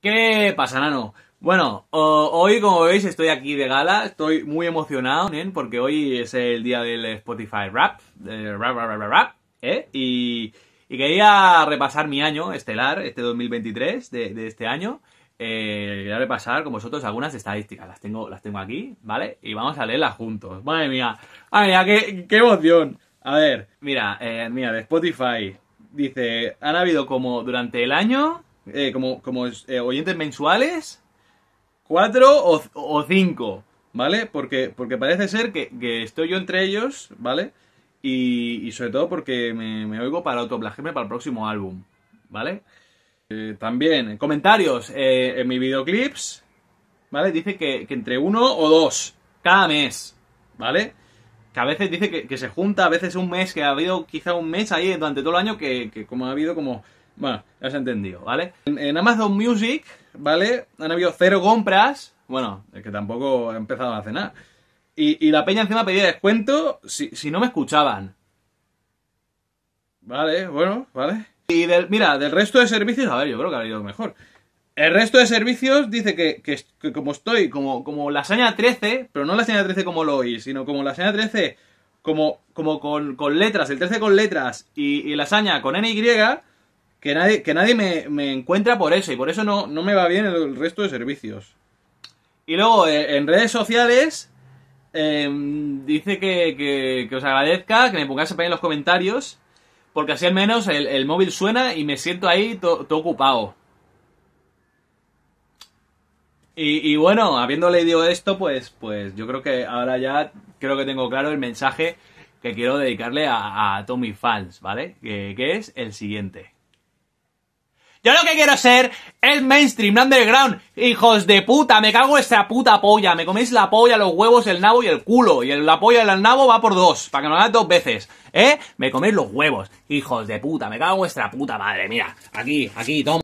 ¿Qué pasa, nano? Bueno, hoy, como veis, estoy aquí de gala. Estoy muy emocionado, ¿eh? Porque hoy es el día del Spotify Rap. De rap, rap, rap, rap, ¿eh? Y, quería repasar mi año estelar, este 2023 de, de este año. Eh, quería repasar con vosotros algunas estadísticas. Las tengo, las tengo aquí, ¿vale? Y vamos a leerlas juntos. Madre mía, madre mía, qué, qué emoción. A ver, mira, eh, mira, de Spotify. Dice, han habido como durante el año eh, como, como eh, oyentes mensuales, cuatro o, cinco, ¿vale? Porque, porque parece ser que, estoy yo entre ellos, ¿vale? Y, sobre todo porque me, oigo para autoplagiarme para el próximo álbum, ¿vale? Eh, también, comentarios en mi videoclips, ¿vale? Dice que, entre uno o dos cada mes, ¿vale? Que a veces dice que, se junta, a veces un mes, que ha habido quizá un mes ahí durante todo el año que, que como ha habido como bueno, ya has entendido, ¿vale? En, Amazon Music, ¿vale? Han habido cero compras. Bueno, es que tampoco he empezado a cenar. Y, la peña encima pedía descuento si, si, no me escuchaban. Vale, bueno, vale. Y del, mira, del resto de servicios, a ver, yo creo que ha ido mejor. El resto de servicios dice que, que, como estoy, como, como lasaña 13, pero no lasaña 13 como lo oís, sino como lasaña 13, como, como con, con letras, el 13 con letras y, y lasaña con NY, que nadie, que nadie me, encuentra por eso y por eso no, no me va bien el, resto de servicios. Y luego eh, en redes sociales em, dice que, os agradezca, que me pongáis en los comentarios, porque así al menos el, móvil suena y me siento ahí todo ocupado. Y, bueno, habiendo leído esto, pues, pues yo creo que ahora ya creo que tengo claro el mensaje que quiero dedicarle a, Tommy Fans, ¿vale? que es el siguiente. Yo lo que quiero ser es mainstream, underground. Hijos de puta, me cago en vuestra puta polla. Me coméis la polla, los huevos, el nabo y el culo. Y el, la polla y el nabo va por dos, para que no hagas dos veces. ¿Eh? Me coméis los huevos. Hijos de puta, me cago en vuestra puta madre. Mira, aquí, aquí, toma.